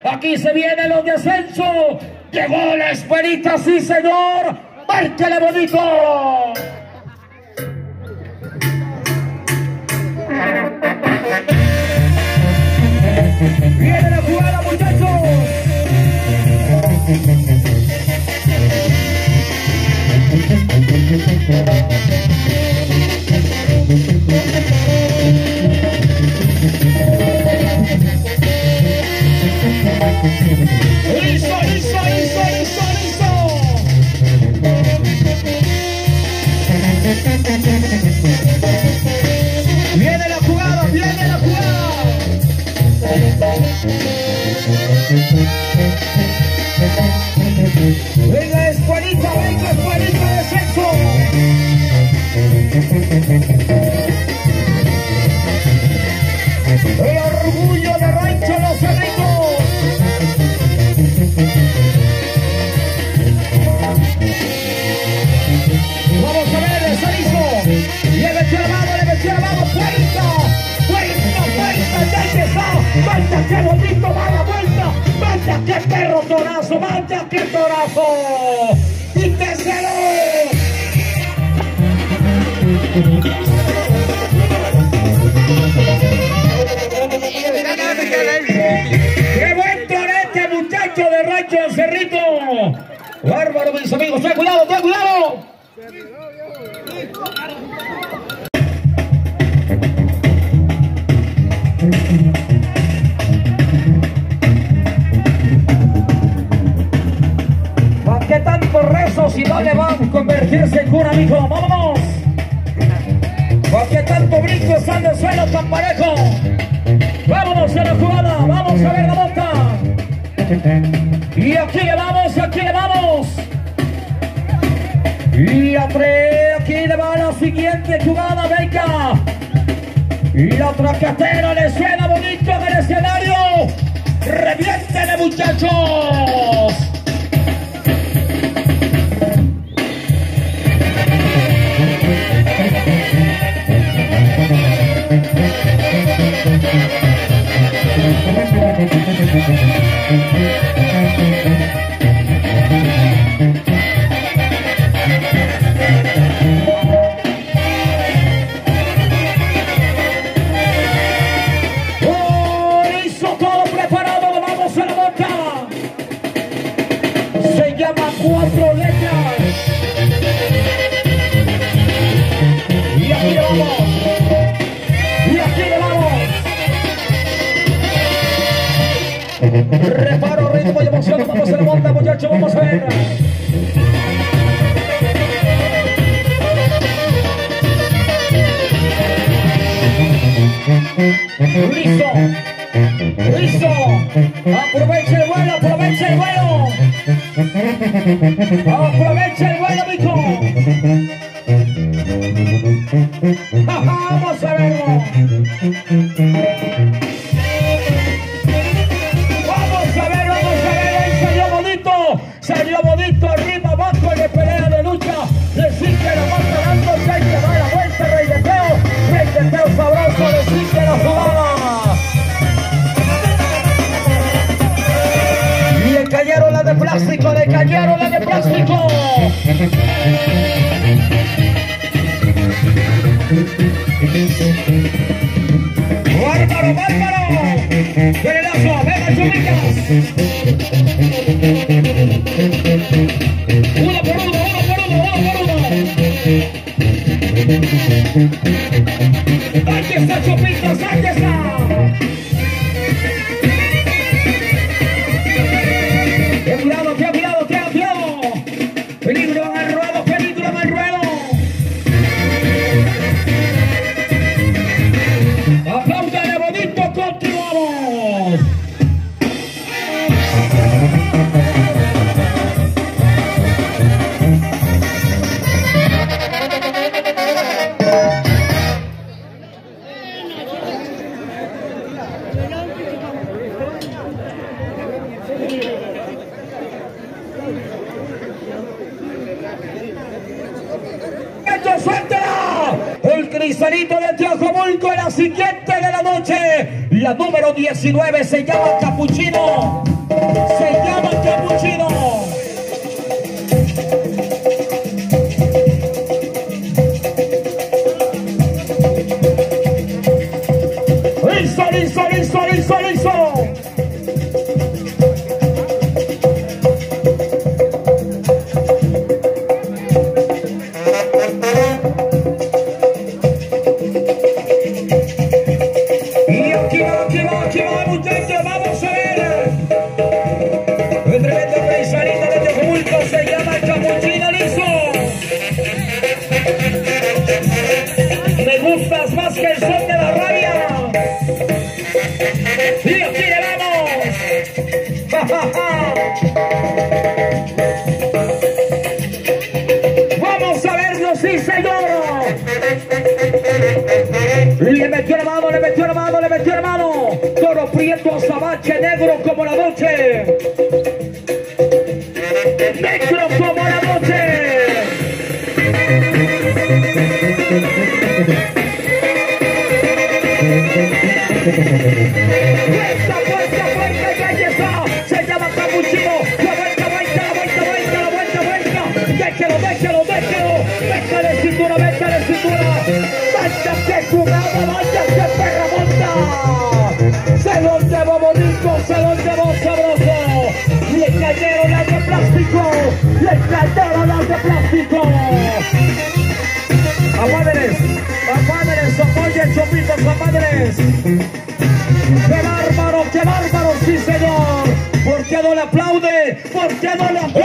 Aquí se vienen los descensos. Llegó la escuelita, sí señor. Márquele bonito. Viene la jugada, muchachos. El orgullo de Rancho Los Cerritos. Vamos a ver, está listo. Le metió la mano, le metió la mano. Vuelta, vuelta, vuelta. Ya empezó. Vuelta, qué bonito va vuelta. Vuelta, qué perro torazo. Vuelta, qué torazo. Y. ¡Qué buen torete, muchacho de Rancho Cerrito! ¡Bárbaro, mis amigos! ¡Ten cuidado, ten cuidado! ¿Para qué tanto rezo si no le van a convertirse en cura, mijo? ¡Vámonos! En el suelo tan parejo? ¡Vámonos a la jugada! ¡Vamos a ver la boca! Y aquí le vamos, aquí le vamos. Y atrás, aquí le va la siguiente jugada, venga. Y la tracatera le suena bonito en el escenario. ¡Reviéntele, muchachos! Emoción. Vamos a la boca, muchachos. Vamos a ver. Listo. Listo. Aprovecha el vuelo, aprovecha el vuelo. Aprovecha el vuelo, mijo. ¡Bárbaro, bárbaro! ¡Venerazo, venga, chumicas! Uno por uno, uno por uno, uno por uno. ¡Peligro en el ruedo, peligro en el ruedo! ¡Apláudale bonito, continuamos! ¡Esto cristalito de Teojomulco en la siguiente de la noche. La número 19 se llama Capuchino. Se llama Capuchino. Listo, listo, listo, listo, listo. Negro como la noche. Negro como la noche. Cintura, que jugada, vaya que perra monta. Se lo llevó sabroso. Le cayeron las de plástico. Le cayeron las de plástico. Aguádeles, aguádeles, apoyen, chopitos, aguádeles. ¡Qué bárbaro, qué bárbaro, sí señor! ¿Por qué no le aplaude? ¿Por qué no le aplaude?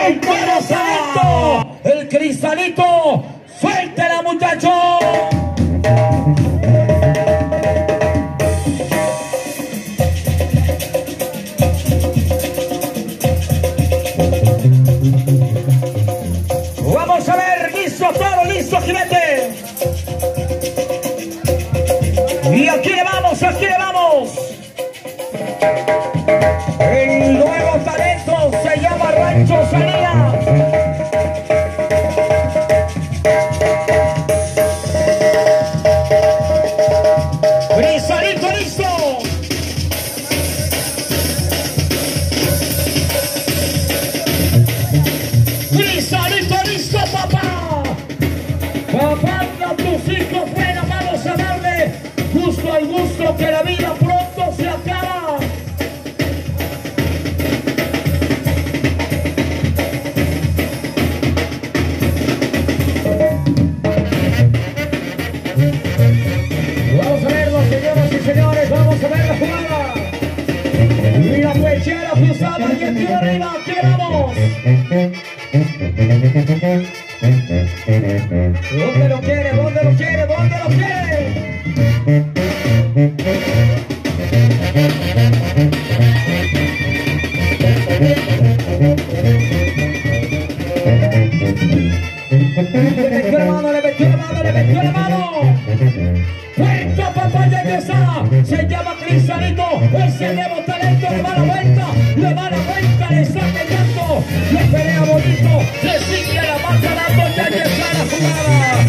Se llama Cristalito, ese nuevo talento le va la vuelta, le va la vuelta, le está pegando, le pelea bonito, le sigue la dando, ya que está la jugada.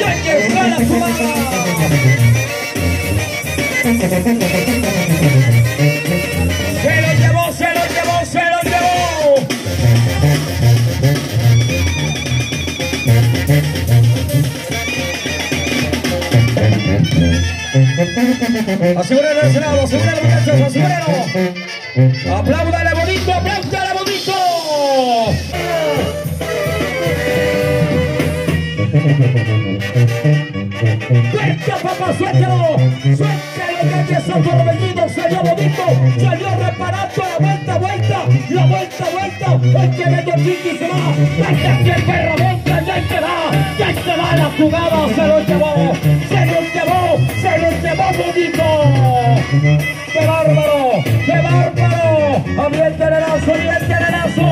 Ya que está la jugada. Asegúralo lado, asegúralo muchachos, asegúralo. Apláudale bonito, apláudale bonito. Suelta, papá, suéltalo. Suéltalo, que está prometido, salió bonito, salió reparando la vuelta, vuelta, la vuelta, vuelta. El que medio Chiqui se va. Hasta que el perro monta, ya se va, ya se va la jugada, se lo llevó, se lo llevó bonito. ¡Qué bárbaro! ¡Qué bárbaro! ¡Aviente el lazo, aviente el lazo!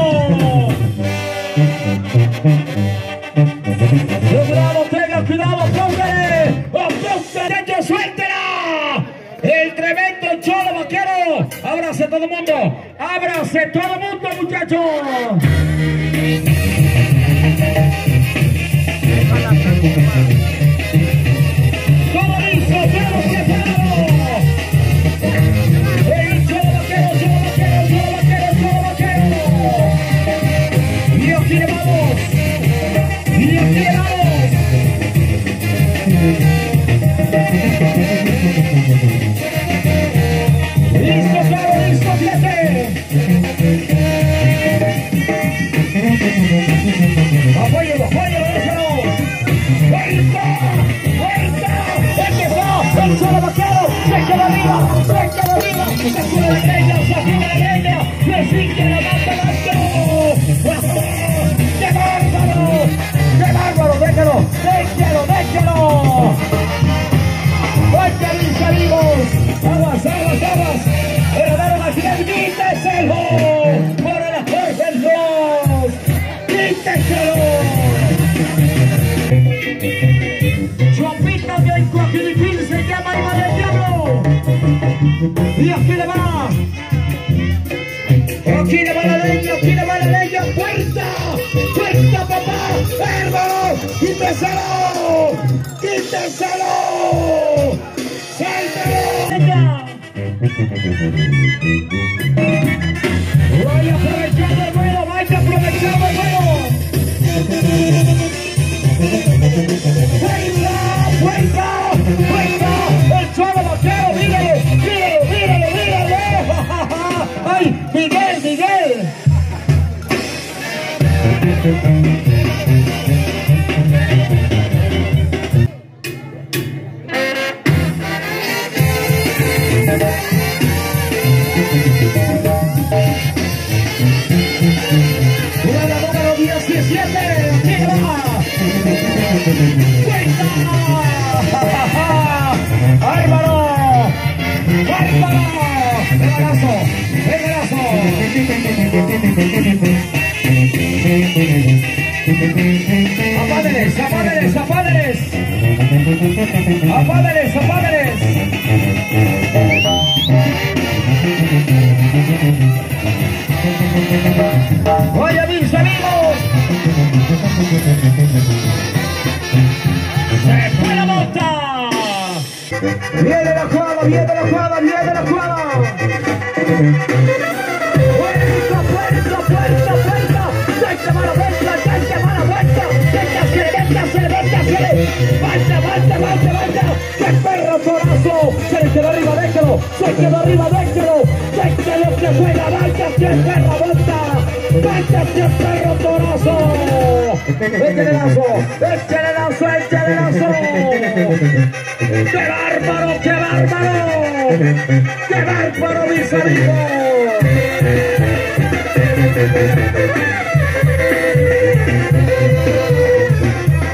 Cuidado, tenga cuidado, apláudele, apláudele, que suéltela. El tremendo cholo vaquero. Ábrase todo el mundo, ábrase todo quíteselo. Chopito de Coquilipín se llama Iba del Diablo. Y aquí le va. Aquí le va la leña, aquí le va la leña, fuerza, fuerza papá, hermano, quíteselo, quíteselo, suéltelo. ¡Apádeles! ¡Apádeles! ¡Vaya mis amigos! ¡Se fue la monta! ¡Viene la jugada! ¡Viene la jugada! ¡Viene la jugada!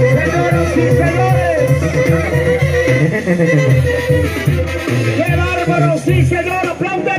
Señoras y señores, ¡qué bárbaro! ¡Sí, señor! ¡Aplaude!